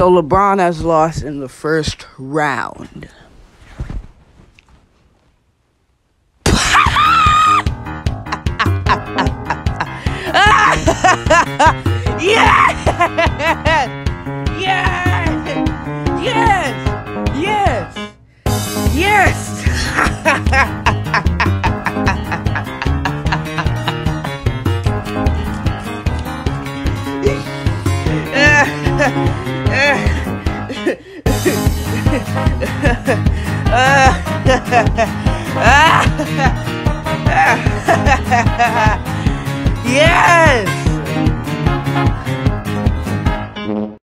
So LeBron has lost in the first round. yes! Yes! Yes! Yes! yes! yes!